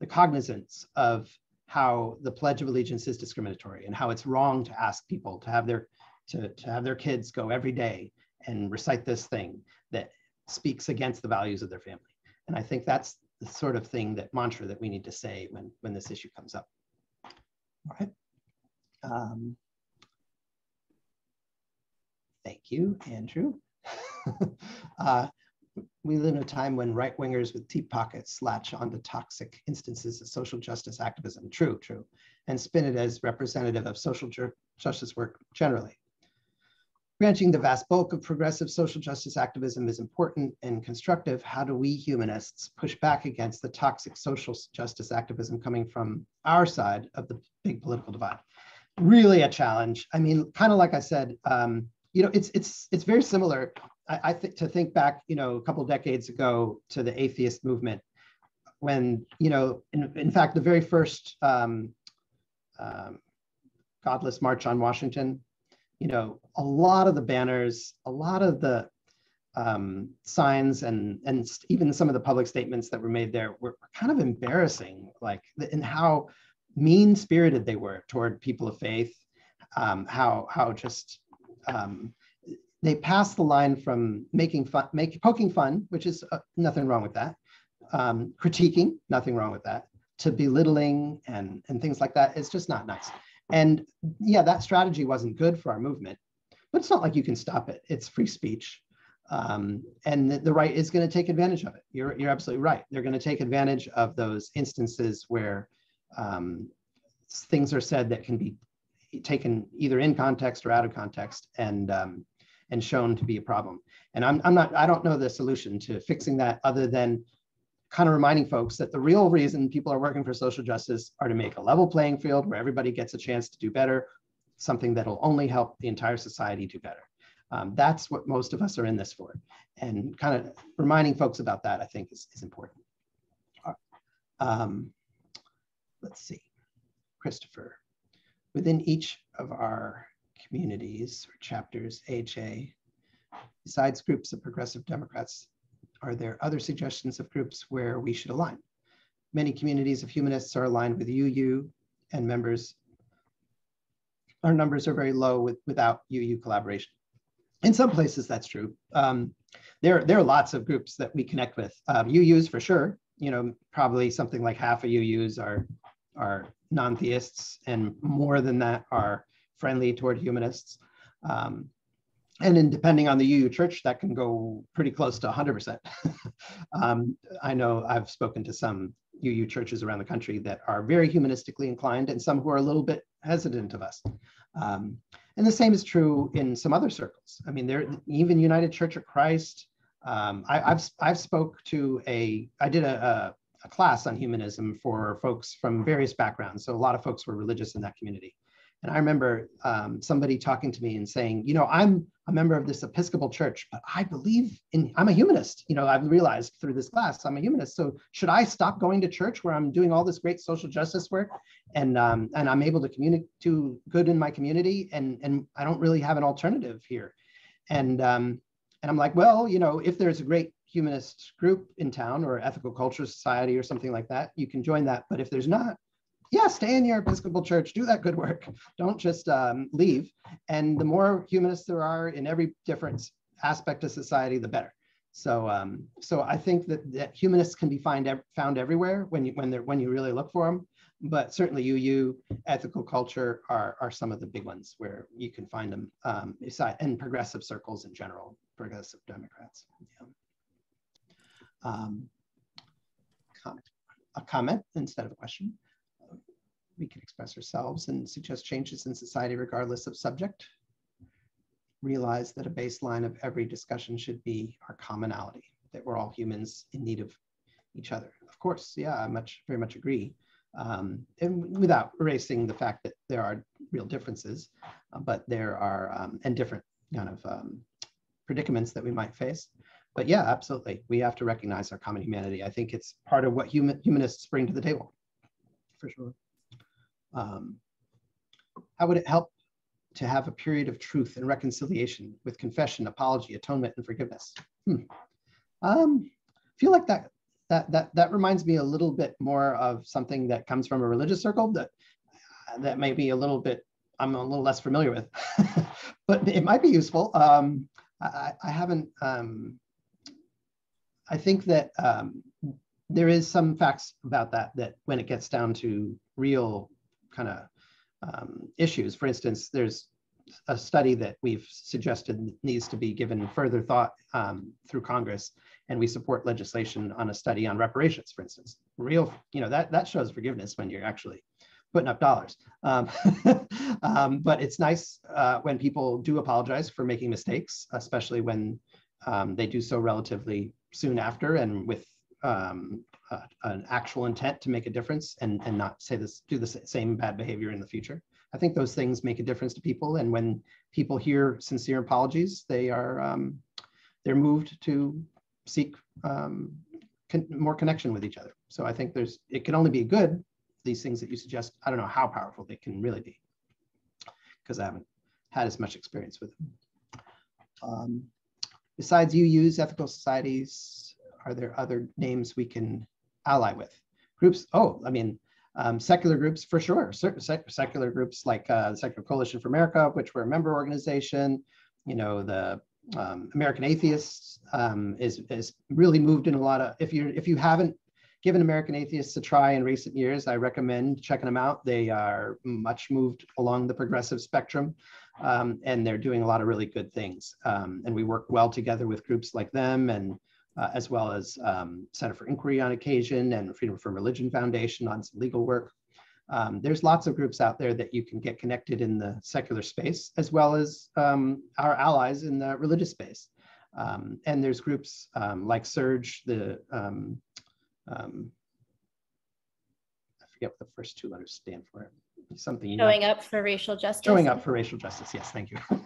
the cognizance of how the Pledge of Allegiance is discriminatory and how it's wrong to ask people to have their to, to have their kids go every day and recite this thing that speaks against the values of their family. And I think that's the sort of thing that mantra that we need to say when when this issue comes up. All right. Um, thank you, Andrew. uh, we live in a time when right wingers with deep pockets latch onto toxic instances of social justice activism. True, true. And spin it as representative of social justice work generally. Branching the vast bulk of progressive social justice activism is important and constructive, how do we humanists push back against the toxic social justice activism coming from our side of the big political divide? Really a challenge. I mean, kind of like I said, um, you know, it's it's it's very similar. I, I think to think back, you know, a couple decades ago to the atheist movement, when you know, in, in fact, the very first um, um, Godless March on Washington you know, a lot of the banners, a lot of the um, signs and and even some of the public statements that were made there were kind of embarrassing, like in how mean spirited they were toward people of faith, um, how how just um, they pass the line from making fun, make poking fun, which is uh, nothing wrong with that, um, critiquing, nothing wrong with that, to belittling and and things like that. It's just not nice. And yeah, that strategy wasn't good for our movement, but it's not like you can stop it. It's free speech. Um, and the, the, right is going to take advantage of it. You're, you're absolutely right. They're going to take advantage of those instances where um, things are said that can be taken either in context or out of context and um, and shown to be a problem. And I'm, I'm not, I don't know the solution to fixing that other than kind of reminding folks that the real reason people are working for social justice are to make a level playing field where everybody gets a chance to do better, something that'll only help the entire society do better. Um, that's what most of us are in this for. And kind of reminding folks about that, I think, is, is important. Um, let's see, Christopher. Within each of our communities or chapters, AHA, besides groups of progressive Democrats, are there other suggestions of groups where we should align? Many communities of humanists are aligned with UU and members, our numbers are very low with, without UU collaboration. In some places that's true. Um, there, there are lots of groups that we connect with. Um, UUs for sure, you know, probably something like half of UUs are, are non-theists and more than that are friendly toward humanists. Um, and then depending on the UU church, that can go pretty close to 100%. um, I know I've spoken to some UU churches around the country that are very humanistically inclined and some who are a little bit hesitant of us. Um, and the same is true in some other circles. I mean, there even United Church of Christ. Um, I, have I've spoke to a I did a, a, a class on humanism for folks from various backgrounds. So a lot of folks were religious in that community. And I remember um, somebody talking to me and saying, you know, I'm a member of this Episcopal church, but I believe in, I'm a humanist. You know, I've realized through this class, I'm a humanist. So should I stop going to church where I'm doing all this great social justice work and, um, and I'm able to communicate to good in my community and, and I don't really have an alternative here. And, um, and I'm like, well, you know, if there's a great humanist group in town or ethical culture society or something like that, you can join that. But if there's not, yeah, stay in your Episcopal church, do that good work. Don't just um, leave. And the more humanists there are in every different aspect of society, the better. So, um, so I think that, that humanists can be find, found everywhere when you when they're when you really look for them. But certainly, UU, ethical culture are are some of the big ones where you can find them. Um, and progressive circles in general, progressive Democrats. Yeah. Um, comment, a comment instead of a question we can express ourselves and suggest changes in society regardless of subject. Realize that a baseline of every discussion should be our commonality, that we're all humans in need of each other. Of course, yeah, I much very much agree. Um, and without erasing the fact that there are real differences, uh, but there are um, and different kind of um, predicaments that we might face. But yeah, absolutely, we have to recognize our common humanity. I think it's part of what human, humanists bring to the table, for sure. Um, how would it help to have a period of truth and reconciliation with confession, apology, atonement, and forgiveness? Hmm. Um, feel like that that that that reminds me a little bit more of something that comes from a religious circle that that may be a little bit I'm a little less familiar with, but it might be useful. Um, I, I, haven't. Um, I think that um, there is some facts about that that when it gets down to real kind of um, issues. For instance, there's a study that we've suggested needs to be given further thought um, through Congress, and we support legislation on a study on reparations, for instance. Real, you know, that that shows forgiveness when you're actually putting up dollars. Um, um, but it's nice uh, when people do apologize for making mistakes, especially when um, they do so relatively soon after and with um, uh, an actual intent to make a difference and, and not say this, do the same bad behavior in the future. I think those things make a difference to people. And when people hear sincere apologies, they are, um, they're moved to seek um, con more connection with each other. So I think there's, it can only be good, these things that you suggest. I don't know how powerful they can really be because I haven't had as much experience with them. Um, besides use ethical societies, are there other names we can ally with? Groups, oh, I mean, um, secular groups for sure. Certain sec secular groups like uh, the Secular Coalition for America, which we're a member organization, you know, the um, American Atheists um, is, is really moved in a lot of, if you if you haven't given American Atheists a try in recent years, I recommend checking them out. They are much moved along the progressive spectrum um, and they're doing a lot of really good things. Um, and we work well together with groups like them and uh, as well as um, Center for Inquiry on occasion and Freedom from Religion Foundation on some legal work. Um, there's lots of groups out there that you can get connected in the secular space, as well as um, our allies in the religious space. Um, and there's groups um, like SURJ, the, um, um, I forget what the first two letters stand for, something. You Showing know. up for racial justice. Showing up for racial justice, yes, thank you.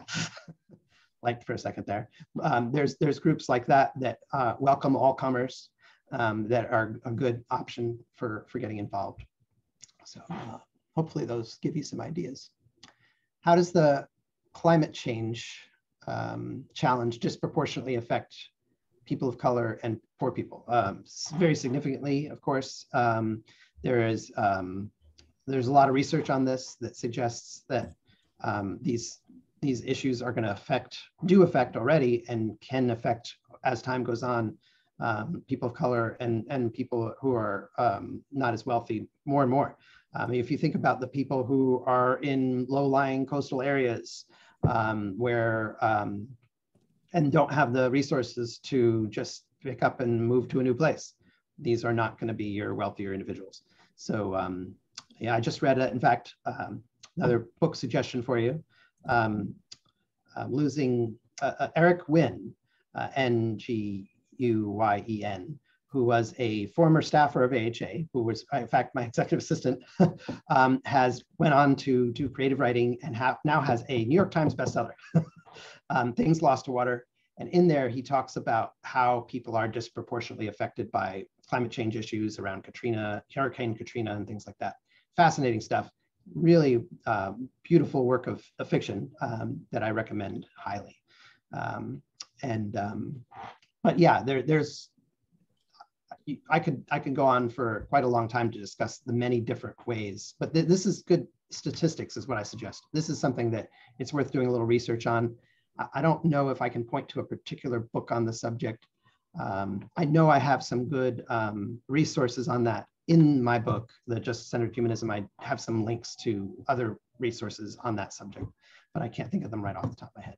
Liked for a second there. there's, there's groups like that that uh, welcome all comers that are a good option for, for getting involved. So uh, hopefully those give you some ideas. How does the climate change um, challenge disproportionately affect people of color and poor people? Um, very significantly, of course. Um, there is um, there's a lot of research on this that suggests that um, these these issues are going to affect do affect already and can affect as time goes on um, people of color and and people who are um, not as wealthy more and more. Um, if you think about the people who are in low-lying coastal areas um, where um, and don't have the resources to just pick up and move to a new place, these are not going to be your wealthier individuals. So um, yeah, I just read it. In fact, another book suggestion for you. Um, uh, losing uh, uh, Eric Nguyen, uh, N-G-U-Y-E-N, who was a former staffer of AHA, who was in fact my executive assistant, um, has went on to do creative writing and now has a New York Times bestseller, um, Things Lost to Water. And in there, he talks about how people are disproportionately affected by climate change issues around Katrina, Hurricane Katrina, and things like that. Fascinating stuff. Really uh, beautiful work of, of fiction um, that I recommend highly. Um, and um, but yeah, there, there's I could I could go on for quite a long time to discuss the many different ways, but th this is good statistics is what I suggest. This is something that it's worth doing a little research on. I, I don't know if I can point to a particular book on the subject. Um, I know I have some good um, resources on that in my book, The Justice-Centered Humanism. I have some links to other resources on that subject, but I can't think of them right off the top of my head.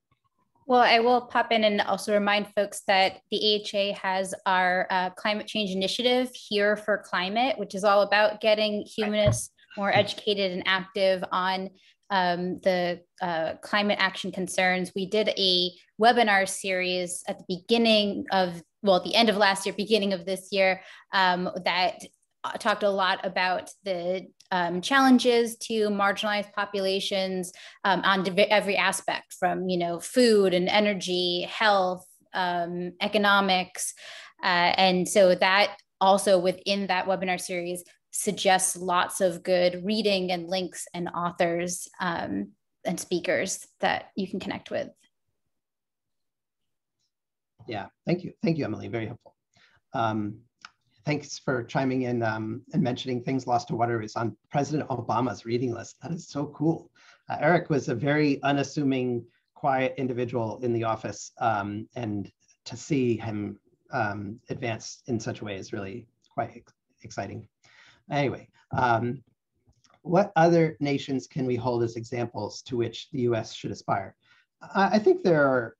Well, I will pop in and also remind folks that the AHA has our uh, climate change initiative here for climate, which is all about getting humanists more educated and active on um, the uh, climate action concerns. We did a webinar series at the beginning of, well, the end of last year, beginning of this year, um, that talked a lot about the um, challenges to marginalized populations um, on every aspect from you know food and energy health um, economics uh, and so that also within that webinar series suggests lots of good reading and links and authors um, and speakers that you can connect with. Yeah. Thank you. Thank you emily. Very helpful. Um, thanks for chiming in um, and mentioning Things Lost to Water is on President Obama's reading list. That is so cool. Uh, Eric was a very unassuming, quiet individual in the office, um, and to see him um, advance in such a way is really quite ex exciting. Anyway, um, what other nations can we hold as examples to which the US should aspire? I, I think there are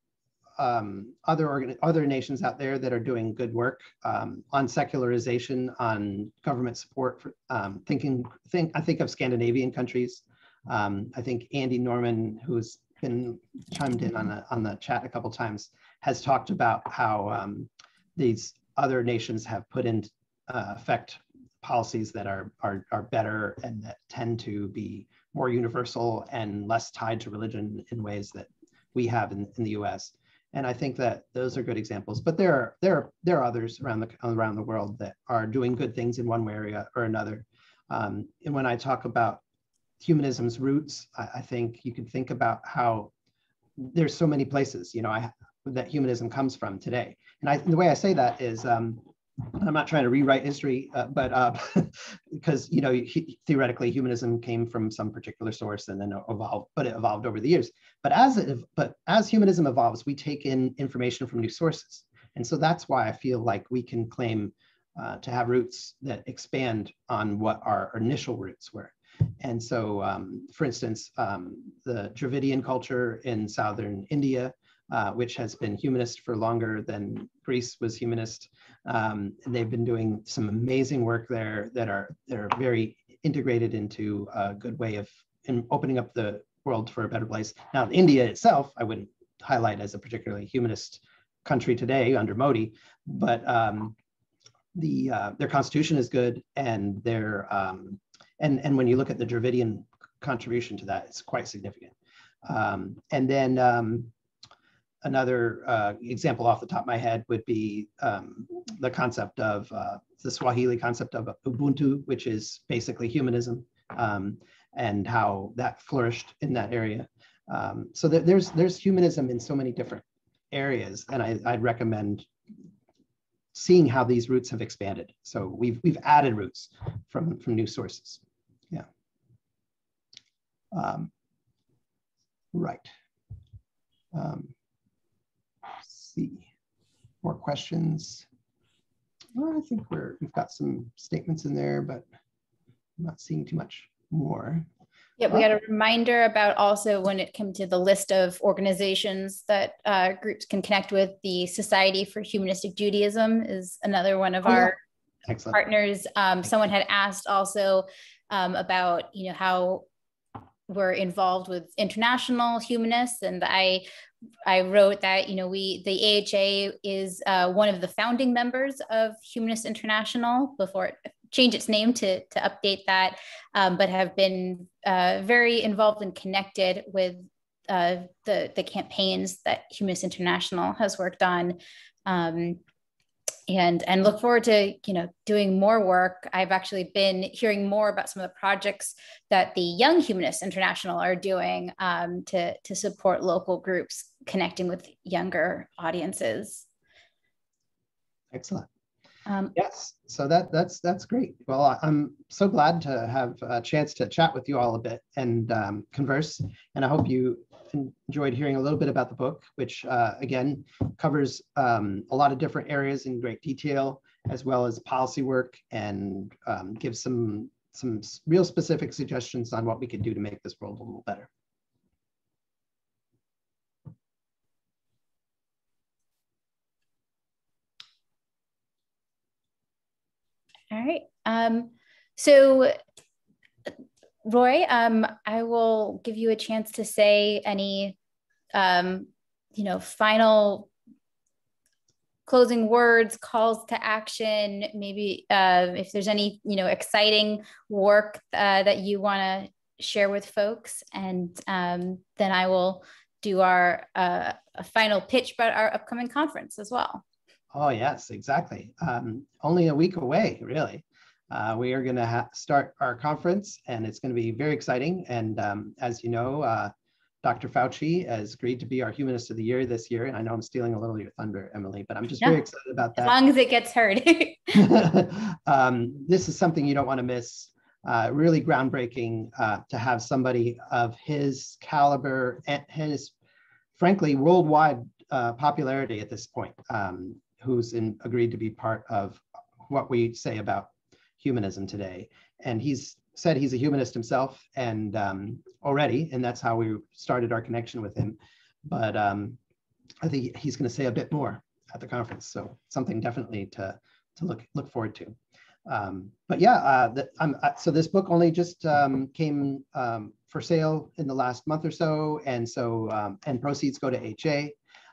um, other other nations out there that are doing good work um, on secularization, on government support for um, thinking. Think I think of Scandinavian countries. Um, I think Andy Norman, who's been chimed in on the on the chat a couple times, has talked about how um, these other nations have put in uh, effect policies that are, are are better and that tend to be more universal and less tied to religion in ways that we have in, in the US. And I think that those are good examples. But there are there are there are others around the around the world that are doing good things in one area or another. Um, and when I talk about humanism's roots, I, I, think you can think about how there's so many places, you know, I, that humanism comes from today. And I, the way I say that is um, I'm not trying to rewrite history, uh, but uh, because you know he, theoretically humanism came from some particular source and then evolved, but it evolved over the years. But as it, but as humanism evolves, we take in information from new sources, and so that's why I feel like we can claim uh, to have roots that expand on what our initial roots were. And so, um, for instance, um, the Dravidian culture in southern India uh, which has been humanist for longer than Greece was humanist. Um, they've been doing some amazing work there that are that are very integrated into a good way of in opening up the world for a better place. Now, India itself, I wouldn't highlight as a particularly humanist country today under Modi, but um, the uh, their constitution is good, and their um, and and when you look at the Dravidian contribution to that, it's quite significant. Um, and then um, another uh, example off the top of my head would be um, the concept of uh, the Swahili concept of Ubuntu, which is basically humanism, um, and how that flourished in that area. Um, so that there's there's humanism in so many different areas, and I, I'd recommend seeing how these roots have expanded. So we've we've added roots from from new sources. Yeah. Um, right. Um, see. More questions? Well, I think we're, we've got some statements in there, but I'm not seeing too much more. Yeah, we got a reminder about also when it came to the list of organizations that uh, groups can connect with. The Society for Humanistic Judaism is another one of oh, our yeah. partners. Um, someone had asked also um, about you know how we're involved with international humanists, and I I wrote that you know we the AHA is uh, one of the founding members of Humanist International before it changed its name to to update that, um, but have been uh, very involved and connected with uh, the the campaigns that Humanist International has worked on. Um, and and look forward to you know doing more work. I've actually been hearing more about some of the projects that the young humanists international are doing um, to to support local groups connecting with younger audiences. Excellent. Um, yes so that that's that's great. Well i'm so glad to have a chance to chat with you all a bit and um, converse and i hope you enjoyed hearing a little bit about the book, which uh, again covers um, a lot of different areas in great detail, as well as policy work, and um, gives some some real specific suggestions on what we could do to make this world a little better. All right. Um, so Roy, um, I will give you a chance to say any, um, you know, final closing words, calls to action. Maybe uh, if there's any, you know, exciting work uh, that you want to share with folks, and um, then I will do our uh, final pitch about our upcoming conference as well. Oh yes, exactly. Um, only a week away, really. Uh, we are going to start our conference and it's going to be very exciting. And um, as you know, uh, Dr. Fauci has agreed to be our Humanist of the Year this year. And I know I'm stealing a little of your thunder, Emily, but I'm just yeah. very excited about that. As long as it gets heard. um, this is something you don't want to miss. Uh, really groundbreaking uh, to have somebody of his caliber and his, frankly, worldwide uh, popularity at this point, um, who's in, agreed to be part of what we say about humanism today. And he's said he's a humanist himself and um, already, and that's how we started our connection with him. But um, I think he's going to say a bit more at the conference. So something definitely to, to look, look forward to. Um, but yeah, uh, the, uh, so this book only just um, came um, for sale in the last month or so. And so, um, and proceeds go to HA.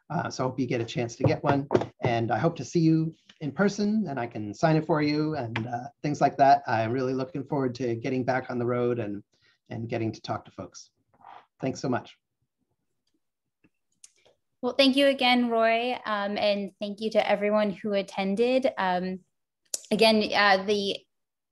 Uh, so I hope you get a chance to get one. And I hope to see you in person and I can sign it for you and uh, things like that. I'm really looking forward to getting back on the road and, and getting to talk to folks. Thanks so much. Well, thank you again, Roy, um, and thank you to everyone who attended. Um, again, uh, the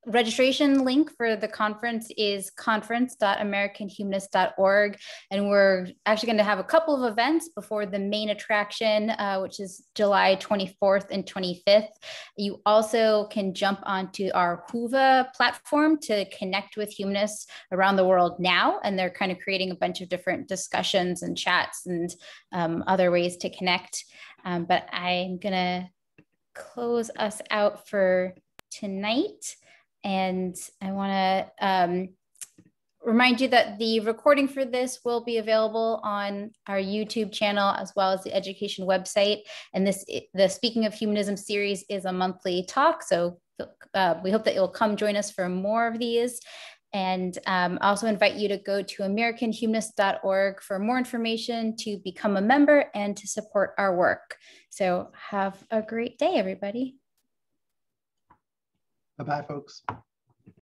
registration link for the conference is conference.americanhumanist.org. And we're actually going to have a couple of events before the main attraction, uh, which is July 24th and 25th. You also can jump onto our Whova platform to connect with humanists around the world now. And they're kind of creating a bunch of different discussions and chats and um, other ways to connect. Um, but I'm going to close us out for tonight. And I want to um, remind you that the recording for this will be available on our YouTube channel as well as the education website. And this, the Speaking of Humanism series is a monthly talk. So uh, we hope that you'll come join us for more of these. And um, also invite you to go to AmericanHumanist.org for more information to become a member and to support our work. So have a great day, everybody. Bye-bye, folks.